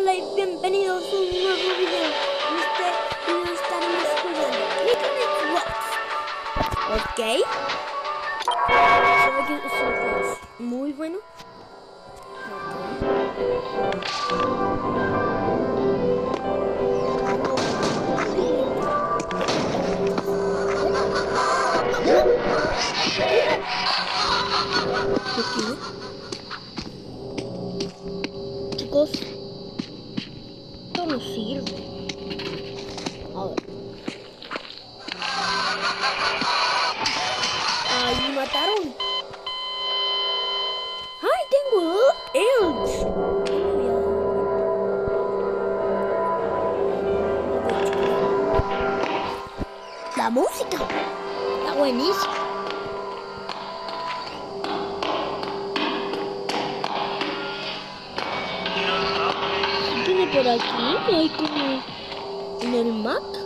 Hola y bienvenidos a un nuevo video. En este video estaremos jugando Click Xbox. Ok. Se que es un juego muy bueno. Ok. Buenísima. tiene por aquí? Hay como en el Mac.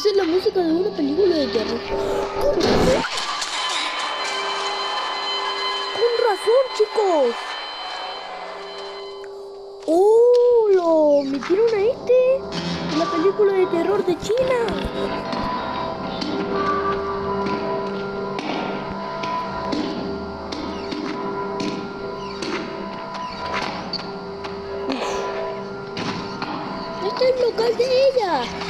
Esa es la música de una película de terror. Con razón. Con razón, chicos. ¡Oh! Lo metieron a este. en La película de terror de China. Este es el local de ella.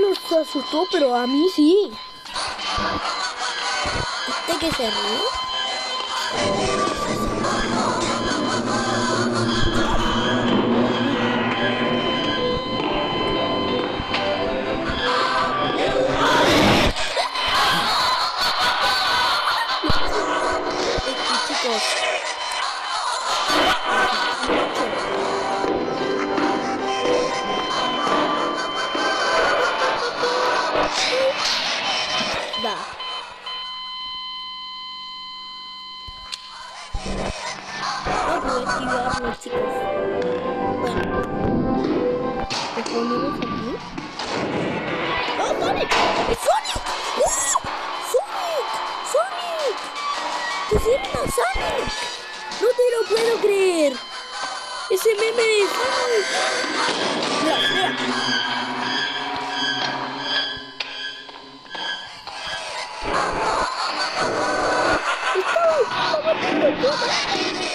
los asustó, pero a mí sí. Este que se ríe. Este, activarlo, chicos. Bueno. Lo ponemos aquí. ¡Oh, Sonic! ¡Es Sonic! ¡Oh! ¡Sonic! ¡Sonic! ¡Pusieron a Sonic! ¡No te lo puedo creer! ¡Ese meme de Sonic! Mira, mira. ¡Está matando todo!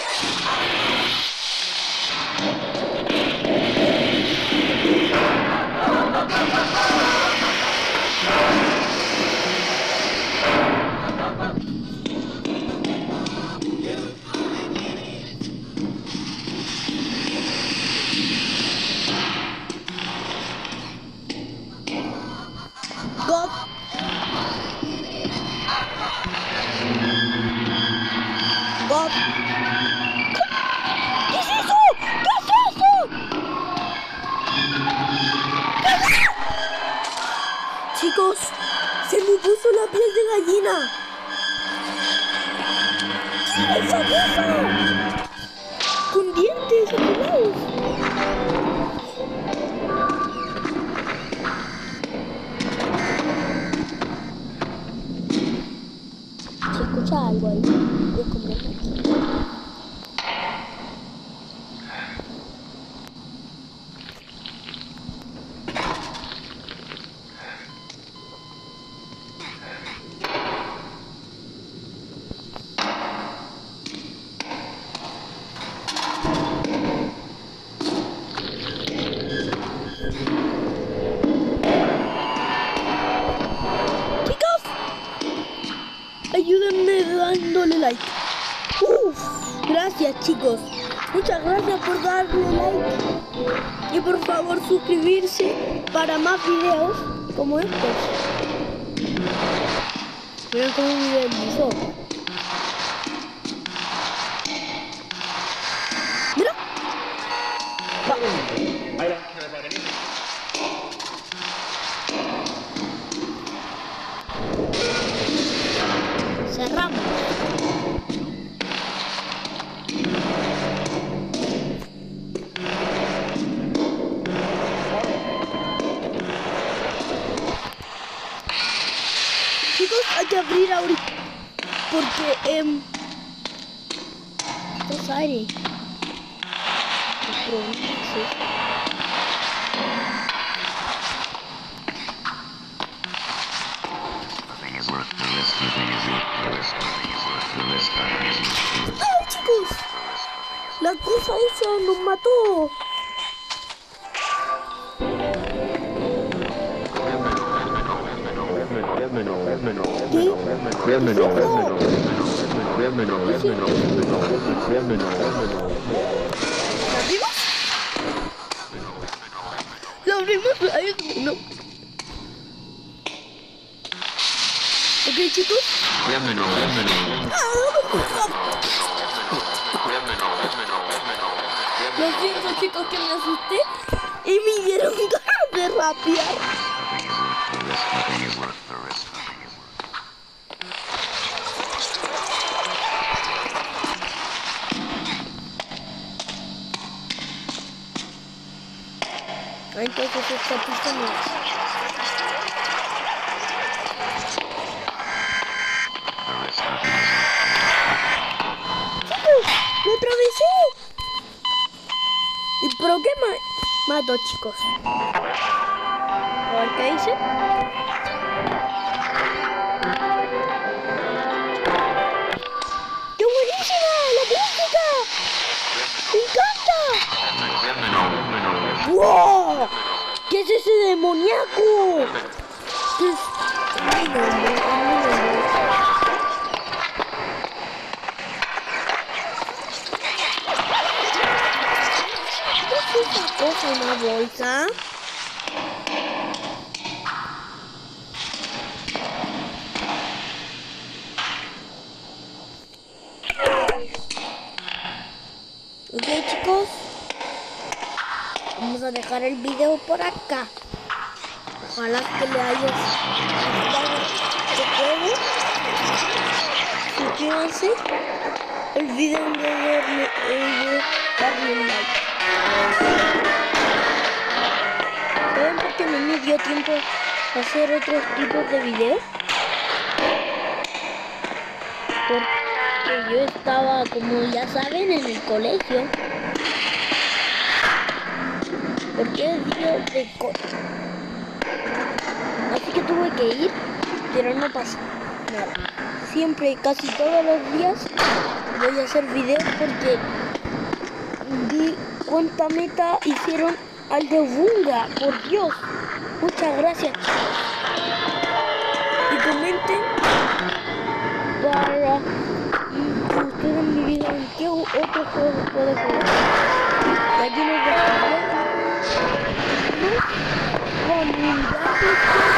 Chicos, se me puso la piel de gallina. Gracias chicos. Muchas gracias por darle like. Y por favor suscribirse para más videos como estos. Miren cómo Chicos, hay que abrir ahorita. Porque, esto es aire. ¡Ay, chicos! La cosa esa nos mató. ¿La abrimos? Ay, no. Ok, chicos. Lo siento, chicos, que me asusté y me dieron ganas de rapear. agora que eu vou ficar picanhando. Me atravessou! E por que programado, chicos. Por que é isso? Ese demoníaco? ¿Una bolsa? Ok chicos, vamos a dejar el video por acá. Ojalá que le haya gustado este juego. Suscríbanse. Olviden de darle, de darle like. ¿Saben por qué no me dio tiempo a hacer otros tipos de videos? Porque yo estaba, como ya saben, en el colegio. Porque día de co Así que tuve que ir, pero no pasa nada. Siempre, casi todos los días, voy a hacer videos porque vi cuánta meta hicieron al de Bunga. Por Dios, muchas gracias. Y comenten para que ustedes me digan qué otro juego puede jugar. Y. Obrigado.